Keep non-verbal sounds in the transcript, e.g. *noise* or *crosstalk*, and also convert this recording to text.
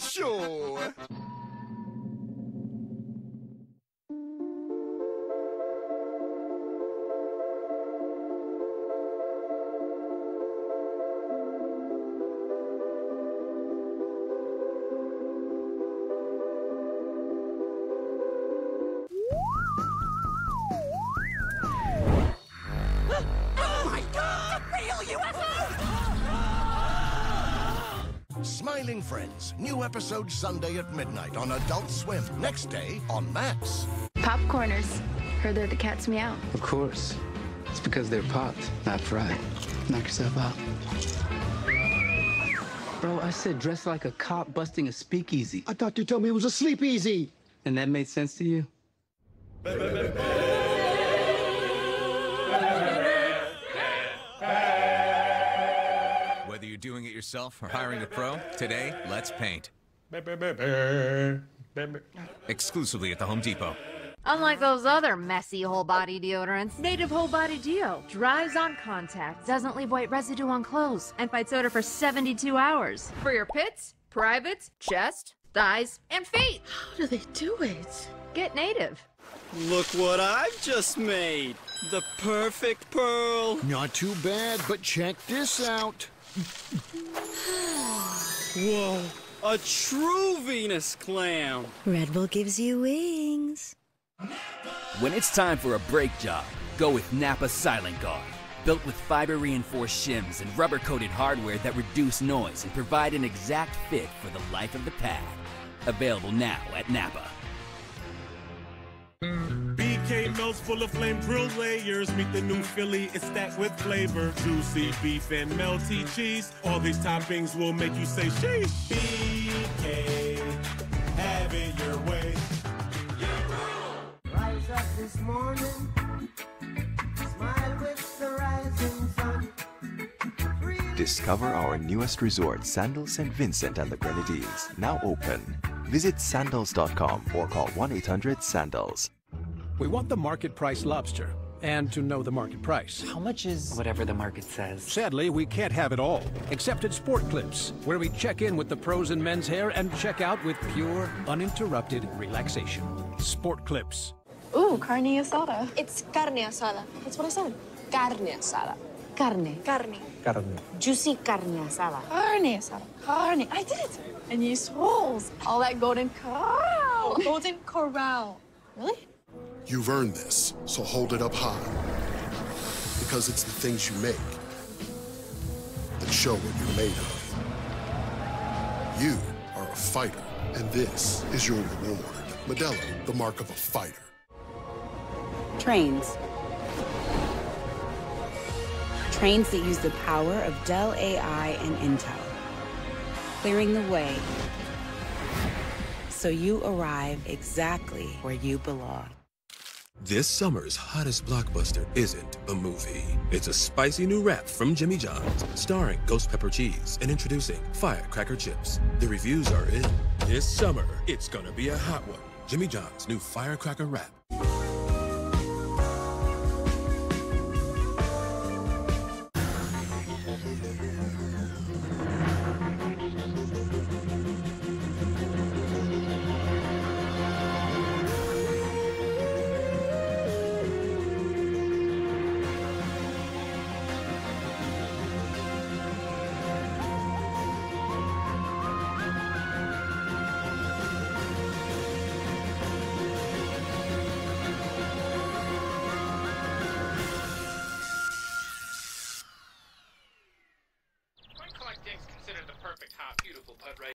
Sure. Smiling Friends. New episode Sunday at midnight on Adult Swim. Next day on Max. Popcorners. Heard they're the cat's meow. Of course. It's because they're popped, not fried. Knock yourself out. Bro, I said dress like a cop busting a speakeasy. I thought you told me it was a sleepeasy. And that made sense to you? You're doing it yourself or hiring a pro, today, let's paint. Exclusively at the Home Depot. Unlike those other messy whole body deodorants, Native Whole Body Deo dries on contact, doesn't leave white residue on clothes, and fights odor for 72 hours. For your pits, privates, chest, thighs, and feet. How do they do it? Get Native. Look what I've just made. The perfect pearl. Not too bad, but check this out. Whoa, a true Venus clam. Red Bull gives you wings. When it's time for a brake job, go with Napa Silent Guard. Built with fiber reinforced shims and rubber coated hardware that reduce noise and provide an exact fit for the life of the pad. Available now at Napa. BK melts full of flame grilled layers. Meet the new Philly, it's stacked with flavor. Juicy beef and melty cheese. All these toppings will make you say sheesh. BK, have it your way. Rise up this morning, smile with the rising sun. Discover our newest resort, Sandals St. Vincent and the Grenadines, now open. Visit sandals.com or call 1 800 Sandals. We want the market price lobster and to know the market price. How much is whatever the market says? Sadly, we can't have it all, except at Sport Clips, where we check in with the pros in men's hair and check out with pure, uninterrupted relaxation. Sport Clips. Ooh, carne asada. It's carne asada. That's what I said. Carne asada. Carne. Carne. Carne. Juicy carne asada. Carne asada. Carne. I did it. And you swolls. All that golden corral. *laughs* Golden corral. Really? You've earned this, so hold it up high. Because it's the things you make that show what you're made of. You are a fighter, and this is your reward. Modelo, the mark of a fighter. Trains. Trains that use the power of Dell AI and Intel. Clearing the way so you arrive exactly where you belong. This summer's hottest blockbuster isn't a movie. It's a spicy new wrap from Jimmy John's, starring ghost pepper cheese and introducing firecracker chips. The reviews are in. This summer, it's gonna be a hot one. Jimmy John's new firecracker wrap. Ah, beautiful putt right